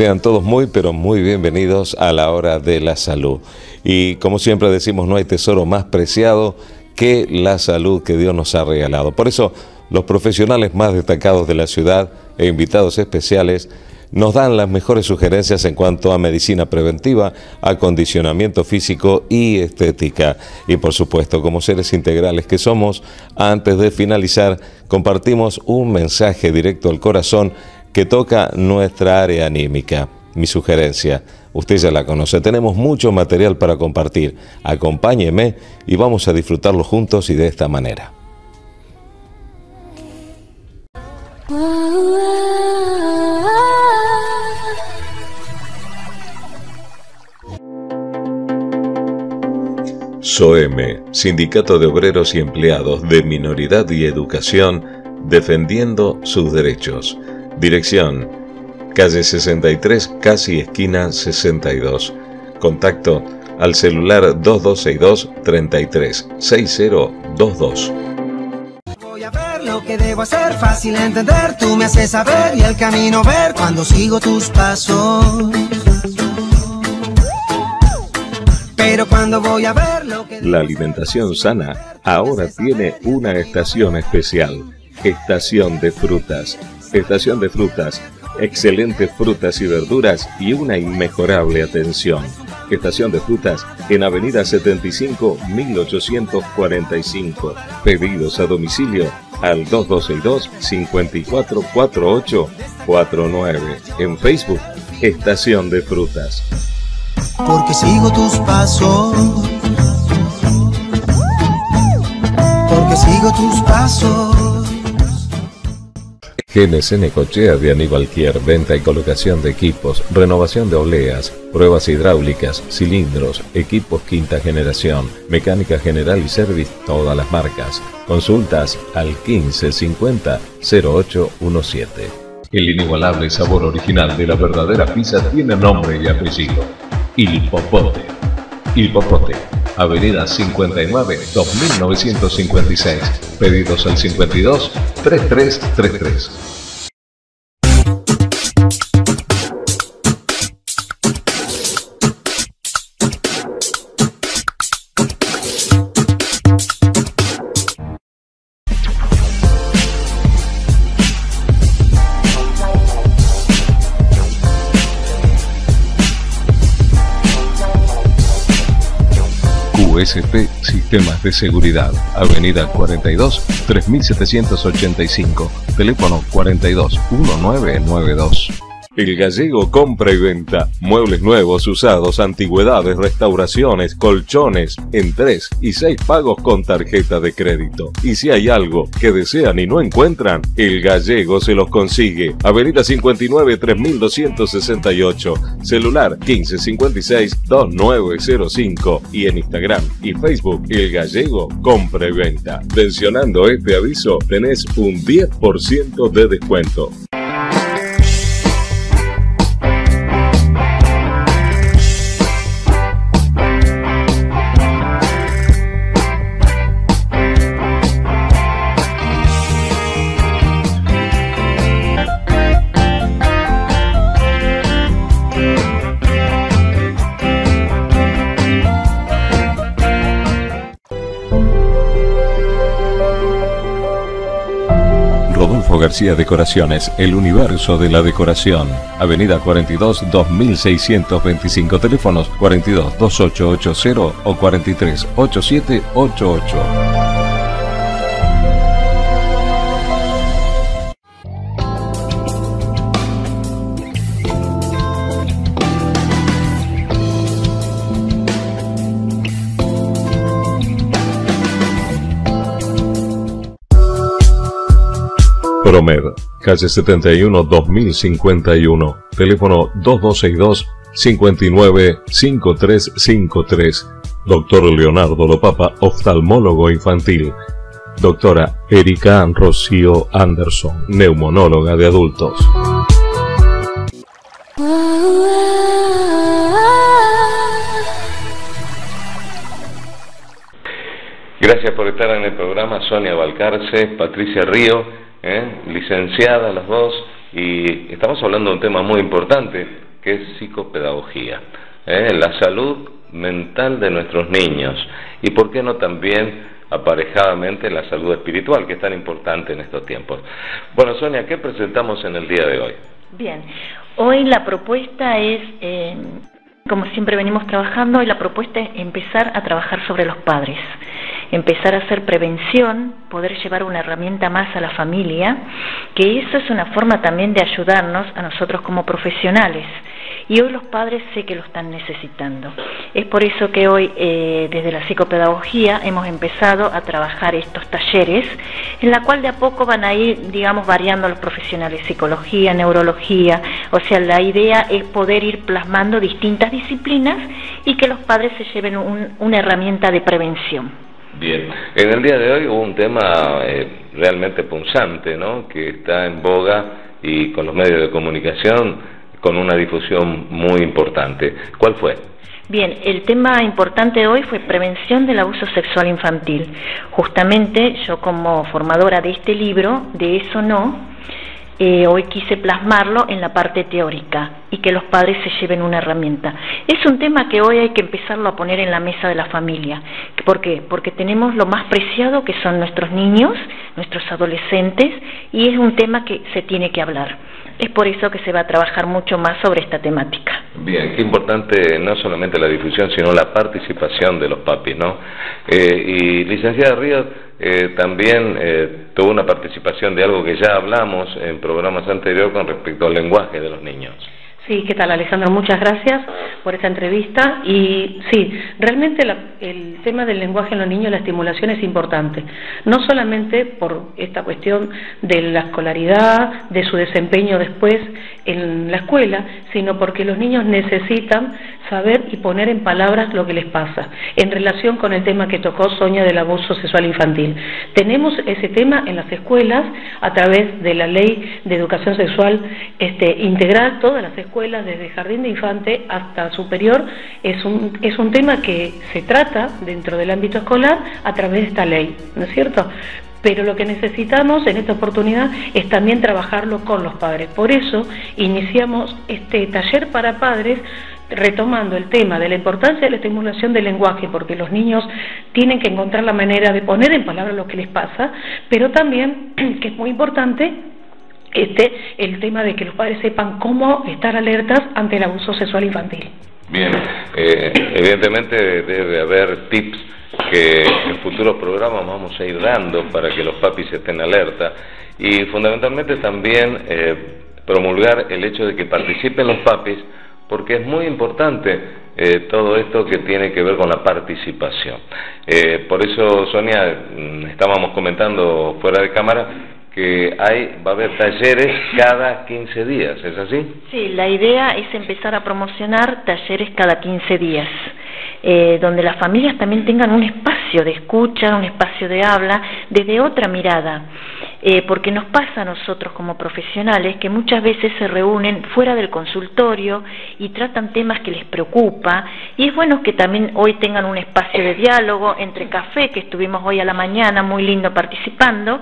Sean todos muy, pero muy bienvenidos a la hora de la salud. Y como siempre decimos, no hay tesoro más preciado que la salud que Dios nos ha regalado. Por eso, los profesionales más destacados de la ciudad e invitados especiales nos dan las mejores sugerencias en cuanto a medicina preventiva, acondicionamiento físico y estética. Y por supuesto, como seres integrales que somos, antes de finalizar, compartimos un mensaje directo al corazón que toca nuestra área anímica. Mi sugerencia, usted ya la conoce, tenemos mucho material para compartir. Acompáñeme y vamos a disfrutarlo juntos y de esta manera. SOEME, Sindicato de Obreros y Empleados de Minoridad y Educación, defendiendo sus derechos. Dirección, calle 63, casi esquina 62. Contacto al celular 2262 33 6022. Voy a ver lo que debo hacer, fácil entender, tú me haces saber y el camino ver cuando sigo tus pasos. Pero cuando voy a ver lo que... La alimentación sana ahora tiene una estación especial, estación de frutas estación de frutas, excelentes frutas y verduras y una inmejorable atención. Estación de frutas en Avenida 75 1845. Pedidos a domicilio al 2262 544849. En Facebook, Estación de Frutas. Porque sigo tus pasos. Porque sigo tus pasos. GNC Cochea de Aníbal Kier, venta y colocación de equipos, renovación de oleas, pruebas hidráulicas, cilindros, equipos quinta generación, mecánica general y service, todas las marcas. Consultas al 1550 0817. El inigualable sabor original de la verdadera pizza tiene nombre y apellido. Il Popote. Il Popote Avenida 59 2956. Pedidos al 52 3333. USP Sistemas de Seguridad, Avenida 42, 3785, teléfono 42 1992. El Gallego compra y venta muebles nuevos, usados, antigüedades, restauraciones, colchones en 3 y 6 pagos con tarjeta de crédito. Y si hay algo que desean y no encuentran, el Gallego se los consigue. Avenida 59 3268, celular 1556 2905 y en Instagram y Facebook El Gallego compra y venta. Mencionando este aviso tenés un 10% de descuento. García Decoraciones, el universo de la decoración. Avenida 42 2625, teléfonos 42 2880 o 43 8788. Calle 71 2051, teléfono 2262 59 5353. Doctor Leonardo Lopapa, oftalmólogo infantil. Doctora Erika Rocío Anderson, neumonóloga de adultos. Gracias por estar en el programa Sonia Valcarce, Patricia Río ¿eh? licenciada las dos, y estamos hablando de un tema muy importante, que es psicopedagogía, ¿eh? la salud mental de nuestros niños y por qué no también aparejadamente la salud espiritual, que es tan importante en estos tiempos. Bueno, Sonia, ¿qué presentamos en el día de hoy? Bien, hoy la propuesta es, eh, como siempre venimos trabajando, hoy la propuesta es empezar a trabajar sobre los padres, empezar a hacer prevención, poder llevar una herramienta más a la familia, que eso es una forma también de ayudarnos a nosotros como profesionales y hoy los padres sé que lo están necesitando. Es por eso que hoy eh, desde la psicopedagogía hemos empezado a trabajar estos talleres en la cual de a poco van a ir, digamos, variando los profesionales, psicología, neurología, o sea, la idea es poder ir plasmando distintas disciplinas y que los padres se lleven una herramienta de prevención. Bien, en el día de hoy hubo un tema eh, realmente punzante, ¿no? Que está en boga y con los medios de comunicación con una difusión muy importante. ¿Cuál fue? Bien, el tema importante hoy fue prevención del abuso sexual infantil. Justamente yo como formadora de este libro, de eso no, eh, hoy quise plasmarlo en la parte teórica y que los padres se lleven una herramienta. Es un tema que hoy hay que empezarlo a poner en la mesa de la familia. ¿Por qué? Porque tenemos lo más preciado que son nuestros niños, nuestros adolescentes, y es un tema que se tiene que hablar. Es por eso que se va a trabajar mucho más sobre esta temática. Bien, qué importante no solamente la difusión, sino la participación de los papis, ¿no? Eh, y licenciada Ríos, eh, también eh, tuvo una participación de algo que ya hablamos en programas anteriores con respecto al lenguaje de los niños. Sí, ¿qué tal Alejandro? Muchas gracias por esta entrevista. Y sí, realmente el tema del lenguaje en los niños, la estimulación es importante. No solamente por esta cuestión de la escolaridad, de su desempeño después en la escuela, sino porque los niños necesitan saber y poner en palabras lo que les pasa en relación con el tema que tocó Sonia del abuso sexual infantil. Tenemos ese tema en las escuelas a través de la ley de educación sexual este, integral, todas las escuelas desde jardín de infante hasta superior, es un, es un tema que se trata dentro del ámbito escolar a través de esta ley, ¿no es cierto? Pero lo que necesitamos en esta oportunidad es también trabajarlo con los padres. Por eso iniciamos este taller para padres retomando el tema de la importancia de la estimulación del lenguaje, porque los niños tienen que encontrar la manera de poner en palabras lo que les pasa, pero también, que es muy importante, este, el tema de que los padres sepan cómo estar alertas ante el abuso sexual infantil. Bien, eh, evidentemente debe haber tips que en futuros programas vamos a ir dando para que los papis estén alerta y fundamentalmente también eh, promulgar el hecho de que participen los papis porque es muy importante eh, todo esto que tiene que ver con la participación. por eso, Sonia, mm, estábamos comentando fuera de cámara que hay, va a haber talleres cada 15 días, ¿es así? Sí, la idea es empezar a promocionar talleres cada 15 días, eh, donde las familias también tengan un espacio de escucha, un espacio de habla, desde otra mirada, eh, porque nos pasa a nosotros como profesionales que muchas veces se reúnen fuera del consultorio y tratan temas que les preocupa, y es bueno que también hoy tengan un espacio de diálogo entre café, que estuvimos hoy a la mañana, muy lindo participando,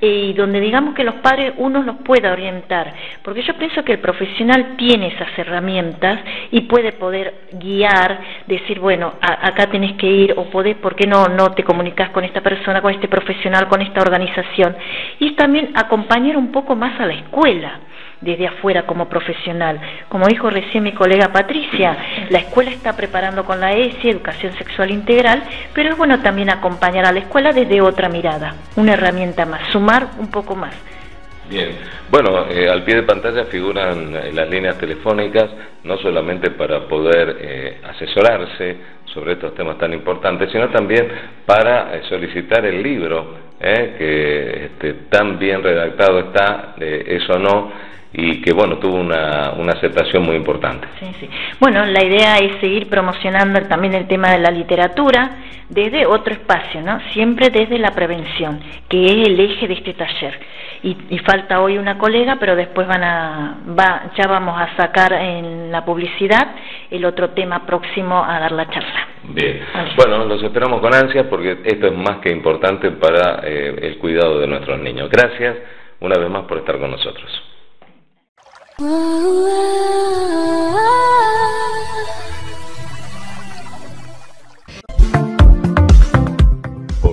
y donde digamos que los padres uno los pueda orientar, porque yo pienso que el profesional tiene esas herramientas y puede poder guiar, decir, bueno, acá tenés que ir o podés, ¿por qué no, no te comunicas con esta persona, con este profesional, con esta organización? Y también acompañar un poco más a la escuela desde afuera como profesional. Como dijo recién mi colega Patricia, la escuela está preparando con la ESI, Educación Sexual Integral, pero es bueno también acompañar a la escuela desde otra mirada, una herramienta más, sumar un poco más. Bien, bueno, eh, al pie de pantalla figuran eh, las líneas telefónicas, no solamente para poder eh, asesorarse sobre estos temas tan importantes, sino también para solicitar el libro, que este, tan bien redactado está, eso no, y que bueno tuvo una, una aceptación muy importante. Sí, sí. Bueno, la idea es seguir promocionando también el tema de la literatura desde otro espacio, ¿no? Siempre desde la prevención, que es el eje de este taller. Y, y falta hoy una colega, pero después van a, va, ya vamos a sacar en la publicidad el otro tema próximo a dar la charla. Bien, bueno, los esperamos con ansias porque esto es más que importante para eh, el cuidado de nuestros niños. Gracias una vez más por estar con nosotros. Por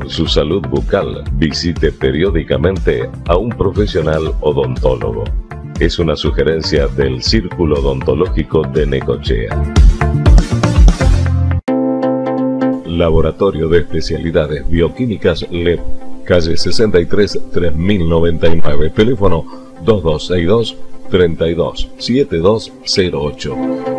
su salud bucal, visite periódicamente a un profesional odontólogo. Es una sugerencia del Círculo Odontológico de Necochea. Laboratorio de Especialidades Bioquímicas LEP, calle 63 3099, teléfono 2262 32 7208.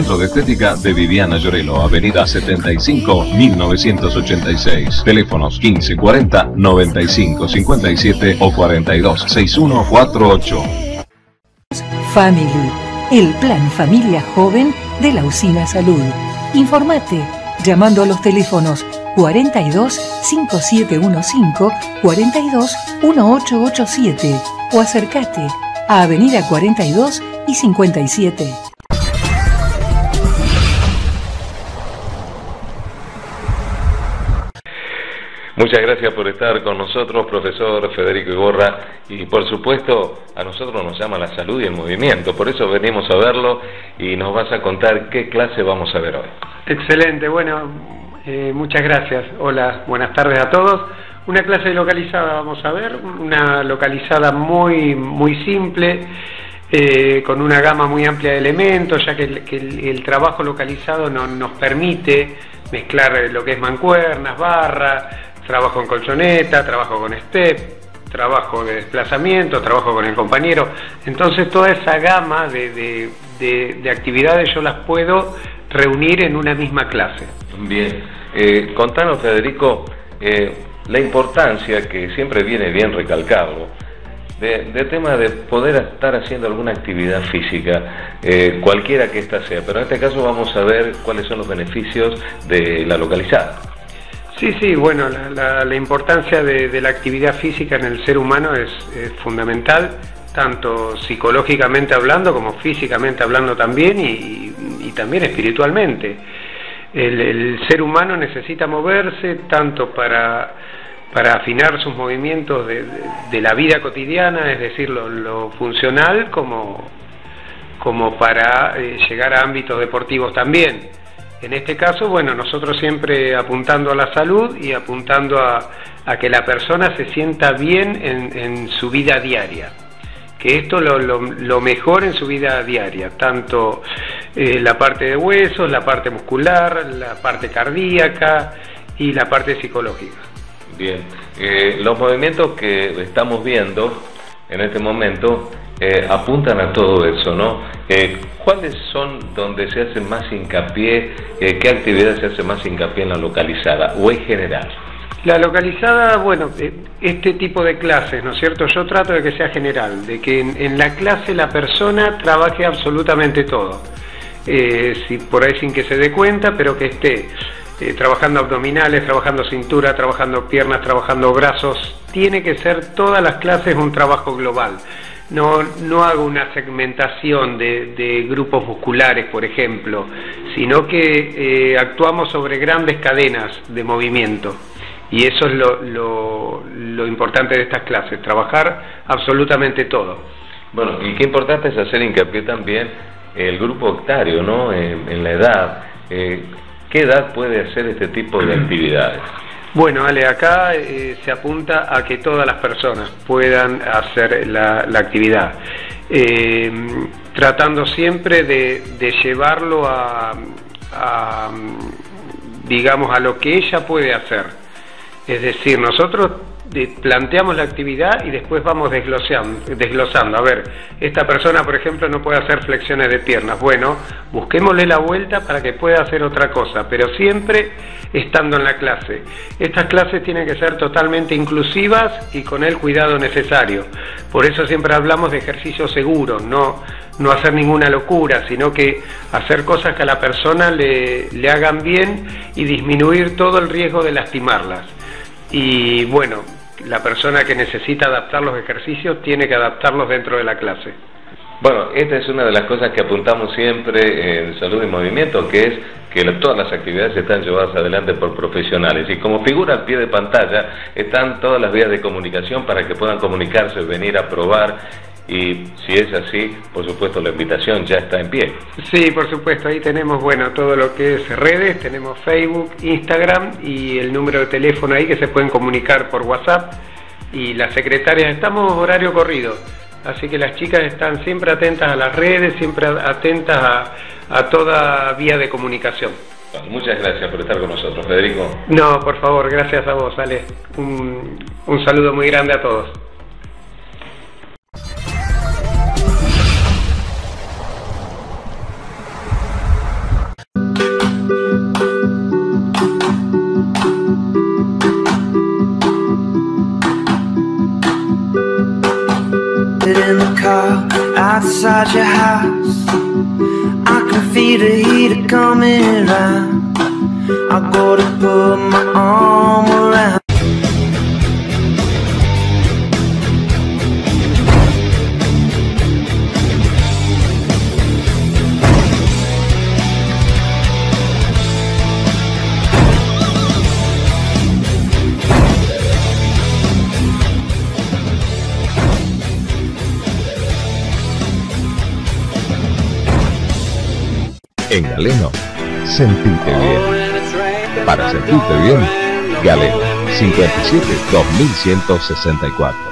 Centro de Estética de Viviana Llorelo, Avenida 75, 1986. Teléfonos 15 40 95 57 o 42 61 48. Family, el plan familia joven de la Usina Salud. Informate llamando a los teléfonos 42 5715 42 1887 o acércate a Avenida 42 y 57. Muchas gracias por estar con nosotros, profesor Federico Igorra, y por supuesto a nosotros nos llama la salud y el movimiento, por eso venimos a verlo y nos vas a contar qué clase vamos a ver hoy. Excelente, bueno, eh, muchas gracias. Hola, buenas tardes a todos. Una clase localizada vamos a ver, una localizada muy, muy simple. Eh, con una gama muy amplia de elementos, ya que el, trabajo localizado no, nos permite mezclar lo que es mancuernas, barra, trabajo en colchoneta, trabajo con step, trabajo de desplazamiento, trabajo con el compañero. Entonces toda esa gama de, actividades yo las puedo reunir en una misma clase. Bien, eh, contanos Federico eh, la importancia que siempre viene bien recalcarlo. De, tema de poder estar haciendo alguna actividad física, eh, cualquiera que ésta sea, pero en este caso vamos a ver cuáles son los beneficios de la localizada. Sí, sí, bueno, la, importancia de, la actividad física en el ser humano es, fundamental, tanto psicológicamente hablando como físicamente hablando también y, también espiritualmente. El, ser humano necesita moverse tanto para, para afinar sus movimientos de, la vida cotidiana, es decir, lo, funcional, como, como para eh, llegar a ámbitos deportivos también. En este caso, bueno, nosotros siempre apuntando a la salud y apuntando a, que la persona se sienta bien en, su vida diaria. Que esto lo, lo, mejor en su vida diaria, tanto eh, la parte de huesos, la parte muscular, la parte cardíaca y la parte psicológica. Bien, eh, los movimientos que estamos viendo en este momento eh, apuntan a todo eso, ¿no? Eh, ¿Cuáles son donde se hace más hincapié, eh, qué actividad se hace más hincapié en la localizada o en general? La localizada, bueno, este tipo de clases, ¿no es cierto? Yo trato de que sea general, de que en, la clase la persona trabaje absolutamente todo. si por ahí sin que se dé cuenta, pero que esté trabajando abdominales, trabajando cintura, trabajando piernas, trabajando brazos. Tiene que ser todas las clases un trabajo global no, no hago una segmentación de, grupos musculares, por ejemplo, sino que eh, actuamos sobre grandes cadenas de movimiento. Y eso es lo, lo, importante de estas clases, trabajar absolutamente todo. Bueno, y qué importante es hacer hincapié también el grupo octario, ¿no? En, la edad. Eh, ¿Qué edad puede hacer este tipo de actividades? Bueno, Ale, acá eh, se apunta a que todas las personas puedan hacer la, actividad, eh, tratando siempre de, llevarlo a, digamos, a lo que ella puede hacer. Es decir, nosotros planteamos la actividad y después vamos desglosando, desglosando. A ver, esta persona, por ejemplo, no puede hacer flexiones de piernas. Bueno, busquémosle la vuelta para que pueda hacer otra cosa, pero siempre estando en la clase. Estas clases tienen que ser totalmente inclusivas y con el cuidado necesario. Por eso siempre hablamos de ejercicios seguros, no, no hacer ninguna locura, sino que hacer cosas que a la persona le, le hagan bien y disminuir todo el riesgo de lastimarlas. Y bueno, la persona que necesita adaptar los ejercicios tiene que adaptarlos dentro de la clase. Bueno, esta es una de las cosas que apuntamos siempre en Salud y Movimiento, que es que todas las actividades están llevadas adelante por profesionales. Y como figura al pie de pantalla están todas las vías de comunicación para que puedan comunicarse, venir a probar y si es así, por supuesto la invitación ya está en pie. Sí, por supuesto, ahí tenemos, bueno, todo lo que es redes, tenemos Facebook, Instagram y el número de teléfono ahí que se pueden comunicar por WhatsApp y las secretarias, estamos horario corrido, así que las chicas están siempre atentas a las redes, siempre atentas a, a toda vía de comunicación. muchas gracias por estar con nosotros, Federico. No, por favor, gracias a vos, Ale. Un, un saludo muy grande a todos. Outside your house. I can feel the heat coming around. I go to put my arm sentirte bien. Para sentirte bien, Galeno 57 2164.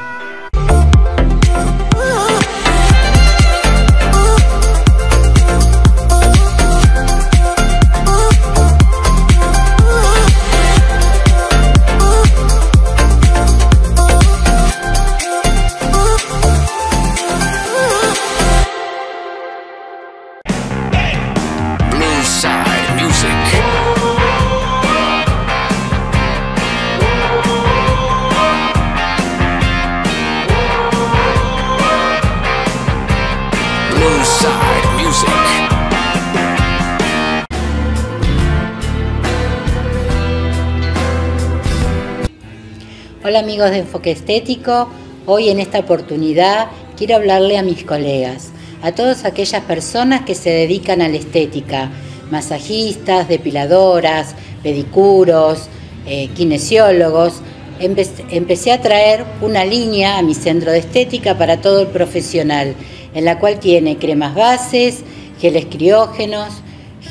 Hola amigos de Enfoque Estético, hoy en esta oportunidad quiero hablarle a mis colegas, a todas aquellas personas que se dedican a la estética, masajistas, depiladoras, pedicuros, eh, kinesiólogos. empecé a traer una línea a mi centro de estética para todo el profesional, en la cual tiene cremas bases, geles criógenos,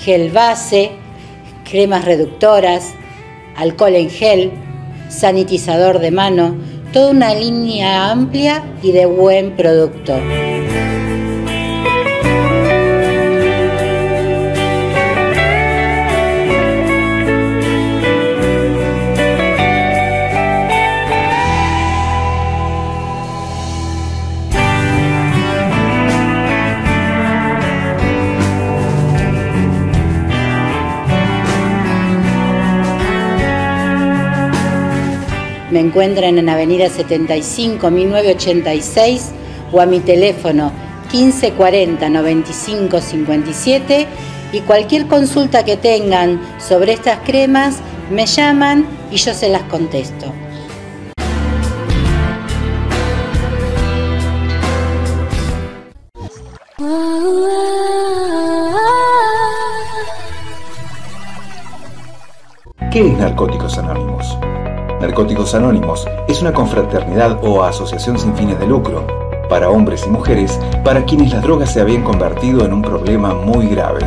gel base, cremas reductoras, alcohol en gel, sanitizador de mano, toda una línea amplia y de buen producto. Me encuentran en Avenida 75 1986 o a mi teléfono 1540 95 57 y cualquier consulta que tengan sobre estas cremas me llaman y yo se las contesto. ¿Qué es Narcóticos Anónimos? Narcóticos Anónimos es una confraternidad o asociación sin fines de lucro para hombres y mujeres para quienes las drogas se habían convertido en un problema muy grave.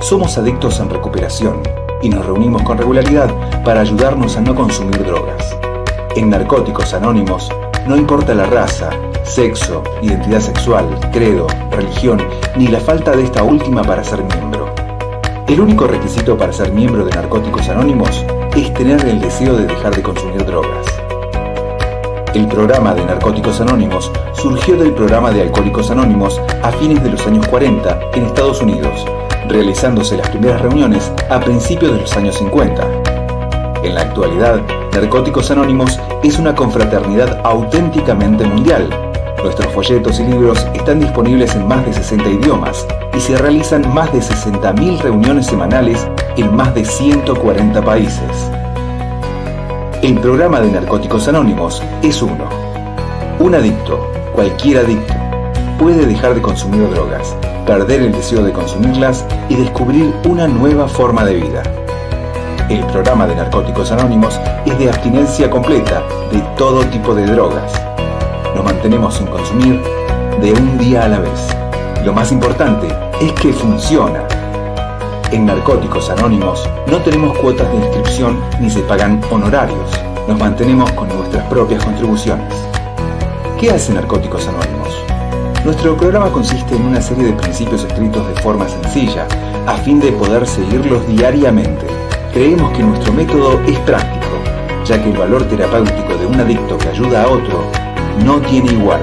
Somos adictos en recuperación y nos reunimos con regularidad para ayudarnos a no consumir drogas. En Narcóticos Anónimos no importa la raza, sexo, identidad sexual, credo, religión, ni la falta de esta última para ser miembro. El único requisito para ser miembro de Narcóticos Anónimos es tener el deseo de dejar de consumir drogas. El programa de Narcóticos Anónimos surgió del programa de Alcohólicos Anónimos a fines de los años 40 en Estados Unidos, realizándose las primeras reuniones a principios de los años 50. En la actualidad, Narcóticos Anónimos es una confraternidad auténticamente mundial. Nuestros folletos y libros están disponibles en más de 60 idiomas y se realizan más de 60.000 reuniones semanales en más de 140 países. El programa de Narcóticos Anónimos es uno. Un adicto, cualquier adicto, puede dejar de consumir drogas, perder el deseo de consumirlas y descubrir una nueva forma de vida. El programa de Narcóticos Anónimos es de abstinencia completa de todo tipo de drogas. Nos mantenemos sin consumir de un día a la vez. Lo más importante es que funciona. En Narcóticos Anónimos no tenemos cuotas de inscripción ni se pagan honorarios. Nos mantenemos con nuestras propias contribuciones. ¿Qué hace Narcóticos Anónimos? Nuestro programa consiste en una serie de principios escritos de forma sencilla, a fin de poder seguirlos diariamente. Creemos que nuestro método es práctico, ya que el valor terapéutico de un adicto que ayuda a otro no tiene igual.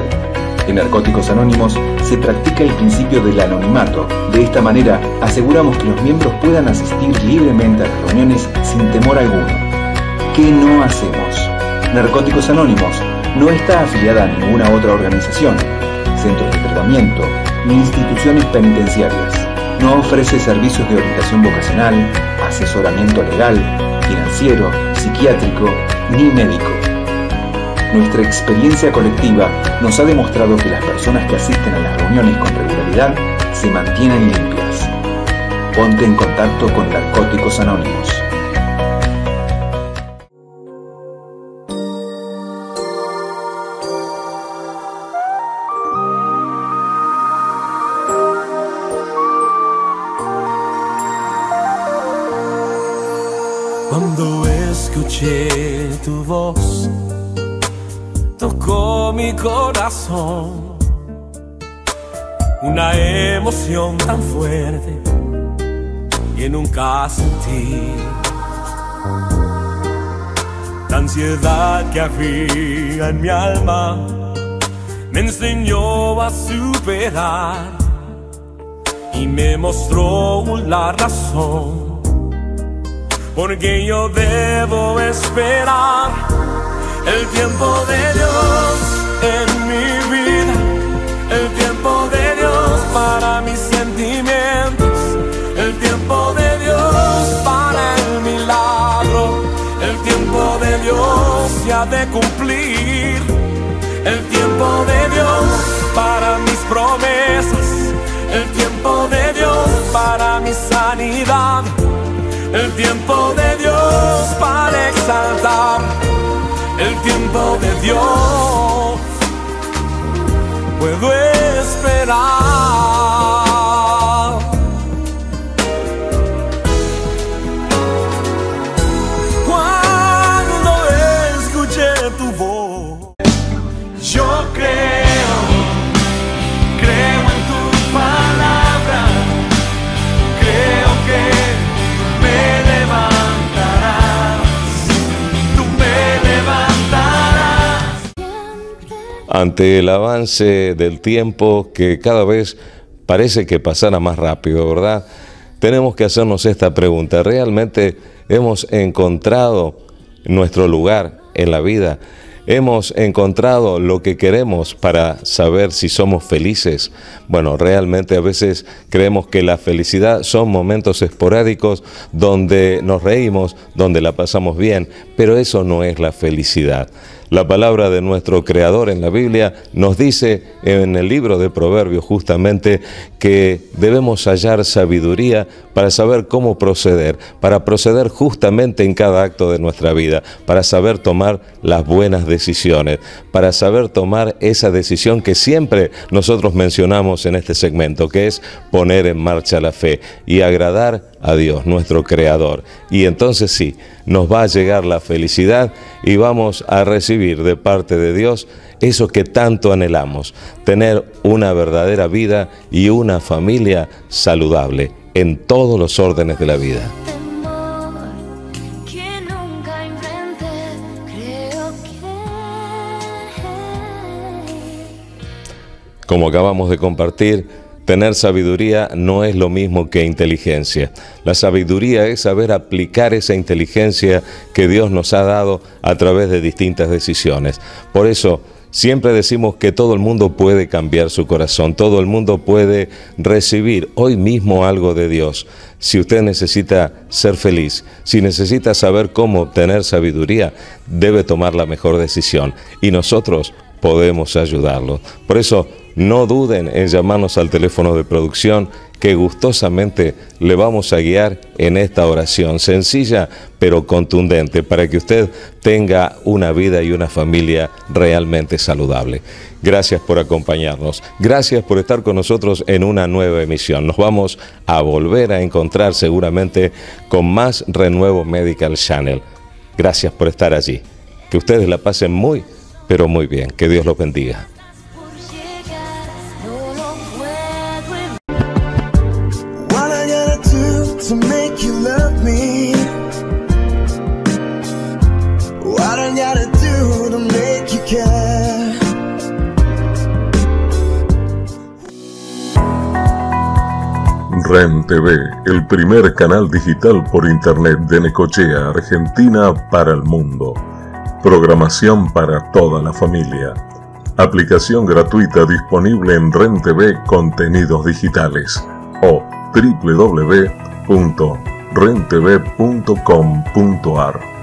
En Narcóticos Anónimos se practica el principio del anonimato. De esta manera, aseguramos que los miembros puedan asistir libremente a las reuniones sin temor alguno. ¿Qué no hacemos? Narcóticos Anónimos no está afiliada a ninguna otra organización, centros de tratamiento ni instituciones penitenciarias. No ofrece servicios de orientación vocacional, asesoramiento legal, financiero, psiquiátrico ni médico. Nuestra experiencia colectiva nos ha demostrado que las personas que asisten a las reuniones con regularidad se mantienen limpias. Ponte en contacto con Narcóticos Anónimos. Cuando escuché tu voz, mi corazón. Una emoción tan fuerte que nunca sentí. La ansiedad que había en mi alma me enseñó a superar y me mostró la razón porque yo debo esperar el tiempo de Dios en mi vida, el tiempo de Dios para mis sentimientos, el tiempo de Dios para el milagro, el tiempo de Dios se ha de cumplir, el tiempo de Dios para mis promesas, el tiempo de Dios para mi sanidad. El tiempo de Dios para exaltar, el tiempo de Dios puedo esperar. Ante el avance del tiempo que cada vez parece que pasara más rápido, ¿verdad? Tenemos que hacernos esta pregunta. ¿Realmente hemos encontrado nuestro lugar en la vida? ¿Hemos encontrado lo que queremos para saber si somos felices? Bueno, realmente a veces creemos que la felicidad son momentos esporádicos donde nos reímos, donde la pasamos bien, pero eso no es la felicidad. La palabra de nuestro Creador en la Biblia nos dice en el libro de Proverbios justamente que debemos hallar sabiduría para saber cómo proceder, para proceder justamente en cada acto de nuestra vida, para saber tomar las buenas decisiones, para saber tomar esa decisión que siempre nosotros mencionamos en este segmento, que es poner en marcha la fe y agradar a Dios, nuestro Creador. Y entonces sí, nos va a llegar la felicidad y vamos a recibir de parte de Dios eso que tanto anhelamos, tener una verdadera vida y una familia saludable en todos los órdenes de la vida. Como acabamos de compartir, tener sabiduría no es lo mismo que inteligencia. La sabiduría es saber aplicar esa inteligencia que Dios nos ha dado a través de distintas decisiones. Por eso, Siempre decimos que todo el mundo puede cambiar su corazón, todo el mundo puede recibir hoy mismo algo de Dios. Si usted necesita ser feliz, si necesita saber cómo tener sabiduría, debe tomar la mejor decisión y nosotros podemos ayudarlo. Por eso, no duden en llamarnos al teléfono de producción que gustosamente le vamos a guiar en esta oración sencilla pero contundente para que usted tenga una vida y una familia realmente saludable. Gracias por acompañarnos, gracias por estar con nosotros en una nueva emisión. Nos vamos a volver a encontrar seguramente con más Renuevo Medical Channel. Gracias por estar allí. Que ustedes la pasen muy, pero muy bien. Que Dios los bendiga. REN TV, el primer canal digital por internet de Necochea, Argentina para el mundo. Programación para toda la familia. Aplicación gratuita disponible en REN TV Contenidos Digitales o www.rentv.com.ar.